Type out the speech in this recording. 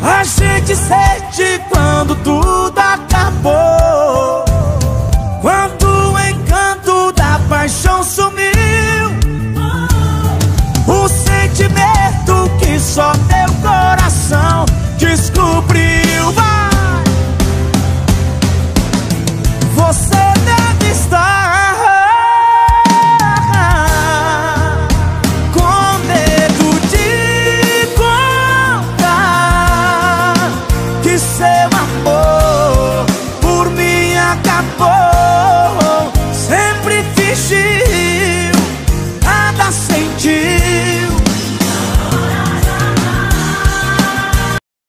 A gente tudo seu amor por mim acabou.